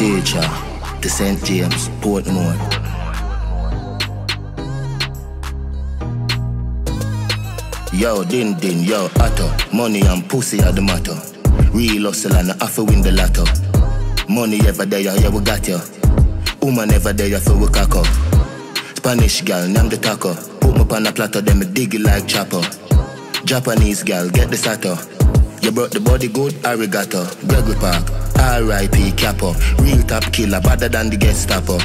Teacher to St. James, Portmore. Yo, din din, yo, atto. Money and pussy are the matter. Real hustle and I to win the lotto. Money ever there, yeah, we got you. Woman ever there, for we cock up. Spanish gal, name the taco. Put me on a platter, then me dig it like chopper. Japanese gal, get the sato. You brought the body good, arigato. Gregory Park, R.I.P. Capo. Real top killer, better than the Gestapo.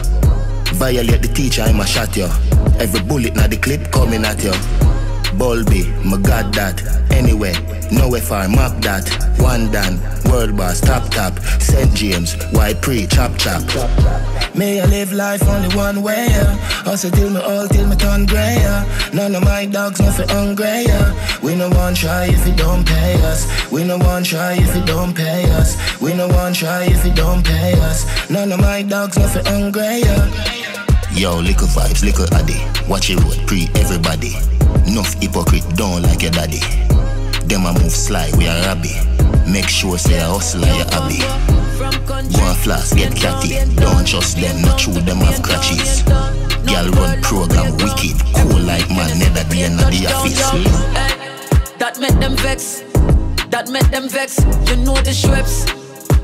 Violate the teacher, I'ma shot you. Every bullet now the clip coming at you. Bulby, my god that. Anyway, nowhere far, map that. One done, world boss, top top. St. James, why pre, chop chop. May I live life only one way, yeah. Hustle till me old, till me turn grey. None of my dogs nothing hungry, yeah. We no one try if it don't pay us. We no one try if it don't pay us. We no one try if it don't pay us. None of my dogs nothing hungry, yeah. Yo, little vibes, little addy. Watch it pre everybody. Enough hypocrite, don't like your daddy. Them a move sly, we are rabby. Make sure say a hustler your hobby. Go and flash, get catty. Don't trust them, not true, them have crutches. Girl run program wicked, cool like man, never be in the office. That make them vex. That make them vex. You know the Schweppes.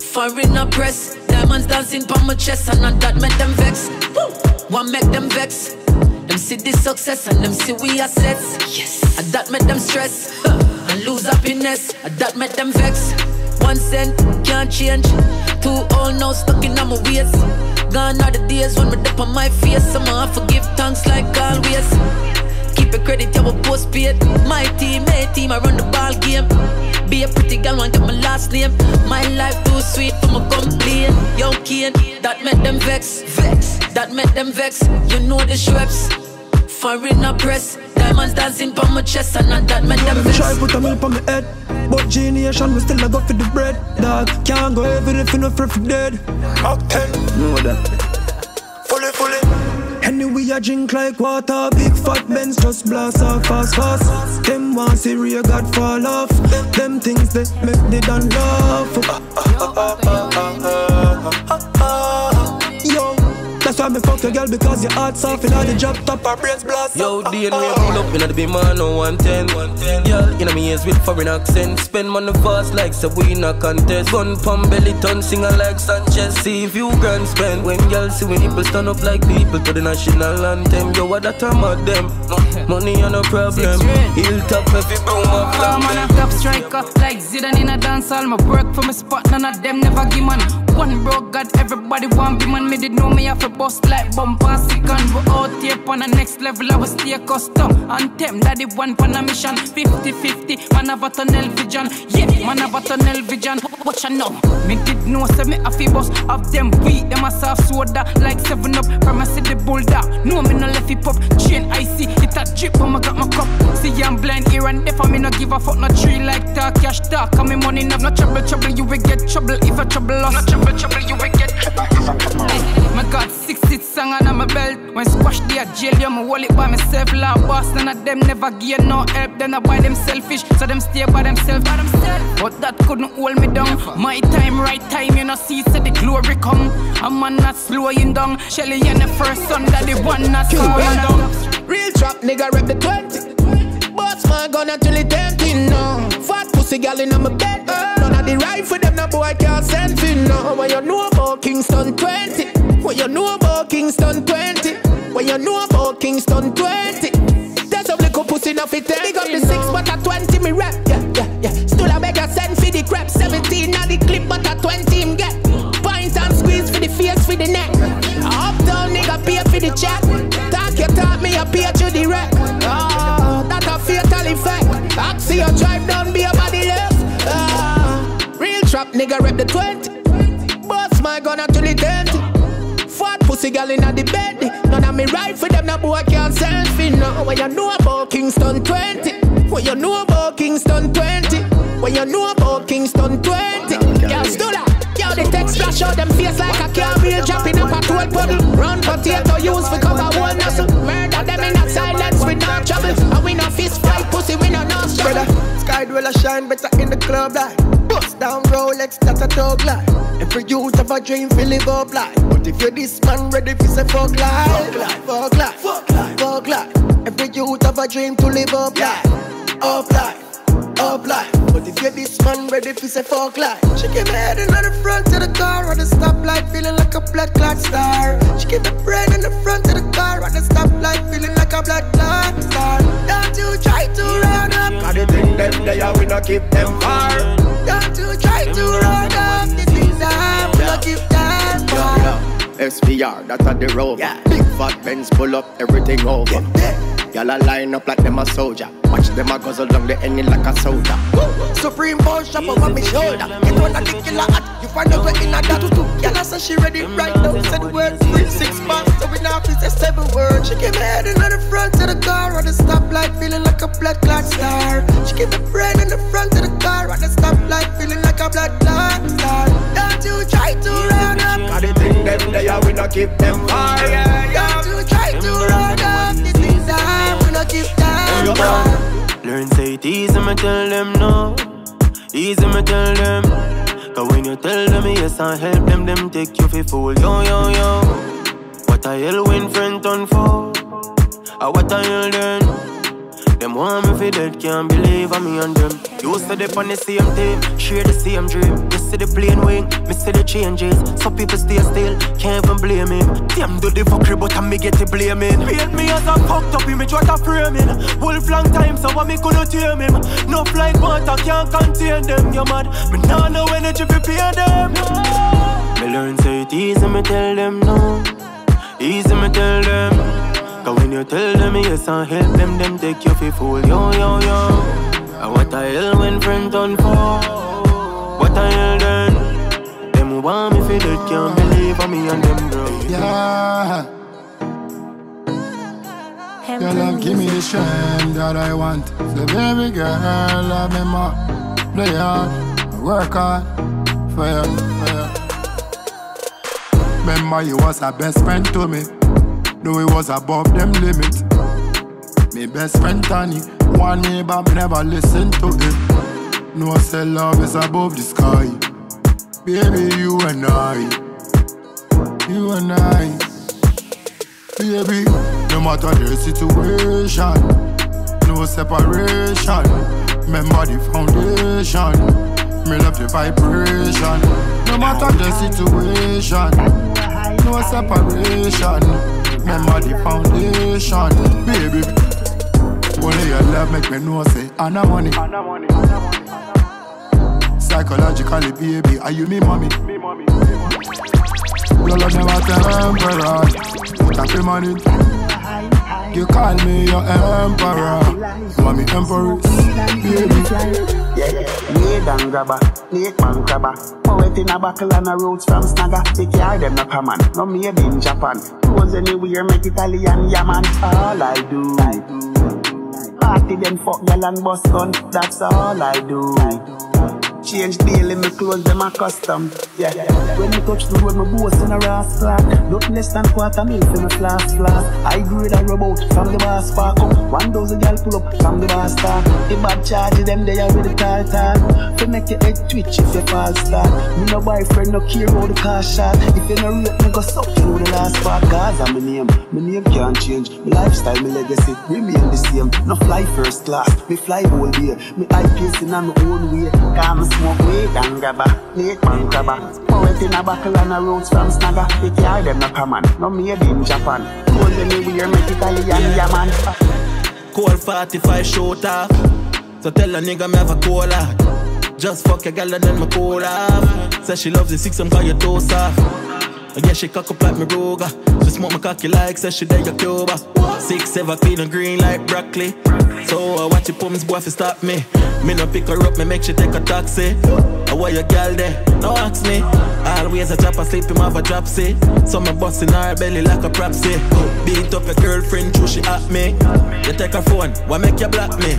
Foreign a press. Diamonds dancing on my chest, and that make them vex. One make them vex. Them see the success and them see we assets. Yes. And that make them stress. Huh. And lose happiness. And that make them vex. One cent can't change. Two oh old now stuck in my ways. Gone are the days when me dip on my face. I'ma forgive thanks like always. Keep it credit, I will post paid. My team, my team, I run the ball game. Be a girl, want get my last name. My life too sweet for my complain. Yo, Kane, that make them vex. Vex, that make them vex. You know the Schweppes. Foreign a press. Diamonds dancing on my chest, and not that make them vex. Try put a milk on my head. But geniation, we still a go for the bread. Dog, can't go heaven if you no free for dead. Up ten, know that. Anyway, I drink like water. Big fat Benz just blast off fast, fast. Them want see real God fall off. Them things that make they done laugh. Yo, that's why me fuck your girl because your heart's off and all the drop top her brains blast. Yo, D and we pull up in the be man no 110. Girl, you know me ears with foreign accent. Spend money fast like so we in a contest. Gun pump belly ton singer like Sanchez. See if you grand spend. When girl see we nipple stand up like people to the national anthem. Yo, what that time of them? Money on no problem. Hilltop every boom of I'm on a top striker, like Zidane in a dance hall. My work for my spot, none of them never give man. One broke God, everybody want be man. Me did know me have a bust like bumper second. We out here on the next level, I was stay custom. And them daddy one on a mission. 50-50, man have a tunnel vision. Yeah, man have a tunnel vision. Watch I know. Me did know say me have a bust of them weed. Them a soft soda like 7 up. From see the boulder. No me no left it pop. Chain icy, it a drip when I got my cup. See I'm blind here and deaf, me no give a fuck. No tree like talk, cash talk. And me money enough, no trouble, trouble. You will get trouble if I trouble us. No trouble, trouble. You trouble trouble. My God, six hit song on my belt. When squash the jail, you me hold it by myself. La boss, none of them never get no help. Then I buy them selfish, so them stay by themselves. By themselves. But that couldn't hold me down. My time, right time, you know, see, so the glory come. A man not slowing down. Shelly and the first son that the one not slowing down. Real trap nigga rep the 20. My gun until it empty now. Fat pussy gal in my bed. Uh. None of the rifle them no boy can't send for no. What you know about Kingston 20? What you know about Kingston 20? What you know about Kingston 20? There's some little pussy enough it Big up the nigga rep the 20. Boss my gun until it empty. Fat pussy girl inna the bed. None of me right for them, no boy can't send for no. What you know about Kingston 20? What you know about Kingston 20? What you know about Kingston 20? Girl, Stula. Yo, the text flash out them face like a car wheel dropping up a toll puddle. Run for potato sky will I shine better in the club like Bust down Rolex, that's a dog like Every youth have a dream, feel live up like. But if you're this man ready for say fuck life Fuck life, fuck life, fuck life Every youth have a dream to live up like. Up life up life. But if you're this man ready for say fuck life, she give me in the front of the car at the stoplight, feeling like a blood clot star. She give me brain in the front of the car at the stoplight, feeling like a blood clot star. Don't you try to run up, them there we not keep them far. Don't you try to run up, the things that we not keep them far. SVR, that's at the road. Yeah. Big fat Benz pull up everything over. Yeah. Y'all a line up like them a soldier. Watch them a guzzle down the ending like a soda. Supreme boss shop over my shoulder. Get on a kick killer hot. You find out where in a that tutu. She ready right now. Said words three six months. So we now fi say seven words. She came head in the front of the car at the stoplight, feeling like a blood clot star. She keep the brain in the front of the car at the stoplight, feeling like a blood clot star. Don't you try to run up. Cause the thing them there we not keep them far. Yeah, yeah. Don't you try to run up. The things that Learn say it easy, me tell them no. Easy, me tell them. When you tell them yes and help them, them take you for fool. Yo, yo, yo. What a hell when friend turn for? Or ah, what a hell then? Them want me for dead, can't believe I'm me and them. You said they on the same team, share the same dream. You see the plane wing, me see the changes. Some people stay still, can't even blame him. Them do the fuckery, but I me get the blaming. Paint me as a fucked up image, what a framing. Wolf long time, so I me couldn't tame him. No flight water can't contain them. You mad? Me nah no energy to pay them. Me learn say it easy, me tell them no. Easy, me tell them. Cause when you tell them yes and help them, them take you for fool. Yo, yo, yo. And what a hell when friend done for? What a hell then? Them who want me for dead can't believe on me and them, bro. Yeah. Your love give me the strength that I want. So baby girl, love me more. Play hard, work hard for you, for you. Remember you was a best friend to me. Though it was above them limit. Me best friend Tony, one me never listen to him. No say love is above the sky. Baby, you and I, you and I. Baby, no matter the situation, no separation. Remember the foundation. Me love the vibration. No matter the situation, no separation. Remember the foundation, baby. Only your love make me know say Anna money. Psychologically, baby, are you me mommy? Me mommy. Your love never temporary, but I feel money. You call me your emperor, you want empress, baby. Yeah, need and grabber, snake man crabber. Poet in a buckle and a roots from snagger. Take care them no common, no made in Japan. Clothes anywhere make Italian, yeah man. All I do. I do. Party then fuck girl and bust gun, that's all I do. I do. Change daily, me clothes them a custom. Yeah. When me touch the road, me boast in a ras flat. Nothing less than quarter mil for me flask flask. I grade a robot from the bar spark up. One dozen gal pull up from the bar start. The bad charges them they are with the tall tall. For make your head twitch if you fall start. Me no boyfriend no care about the car shot. If you no rate me go suck through the last part. I'm my name, my name can't change. My lifestyle, my legacy remain the same. No fly first class, me fly whole day. Me eye piercing on my own way. Calm smoke weed and grabber, make man. Poet in a buckle and a roots from snagger. The car them no common, no made in Japan. Gold anywhere, make Italian, yeah man. Cold 45 short off. So tell a nigga me have a cola. Just fuck a gal and then me cool off. Say she loves the six, I'm call you toe soft. Guess she cock up like me Ruger. She smoke my cocky like say she there Cuba. Six seven clean and green like broccoli. So I uh, watch your pumps boy if stop me. Me no pick her up, me make she take a taxi. How why your girl there? No ask me. Always a drop asleep, him have a drop say. So bust in her belly like a prop say. Beat up your girlfriend, true she at me. You take her phone, why make you block me?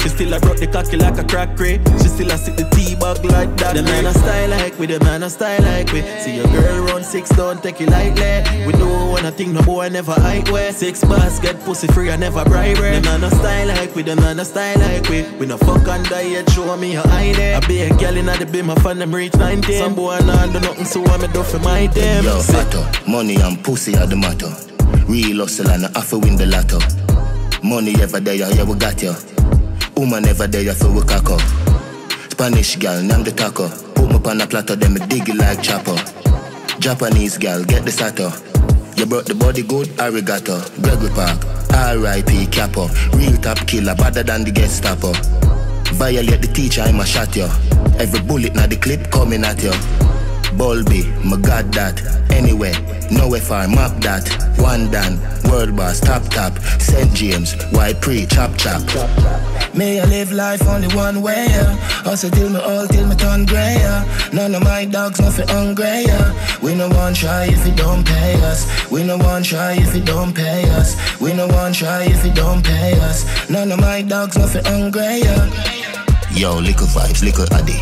She still a broke the cocky like a crack crate. She still a sit the tea bag like that. The man a style like we, the man a style like we. See your girl run six, don't take it lightly. We don't wanna think no boy never height way. Six bars get pussy free, I never bribe The man a style like we, the man a style like we. We no fuck on diet, show me your ID. I be a girl in the beam, my fan them reach 19. Some boy nah do nothing, so I me do for my damn. Yo, fatter, money and pussy are the matter. Real hustle and I have to win the lotto. Money ever there, yeah, we got ya. Woman never there, so we cock up. Spanish gal, name the taco. Put me on a platter, then me dig it like chopper. Japanese gal, get the sato. You brought the body good, arigato. Gregory Park, R.I.P. Capo. Real top killer, better than the Gestapo. Violate the teacher, I'ma shot you. Every bullet na the clip coming at you. Bulby, my god that. Anyway, nowhere far, map that. One done, world boss, top top. St. James, white pre, chop chop. May I live life only one way, yeah. Hustle till me old, till me turn grey, yeah. None of my dogs nothing hungry, yeah. We no one try if it don't pay us. We no one try if it don't pay us. We no one try if it don't pay us. None of my dogs nothing hungry, yeah. Yo, little vibes, little addy.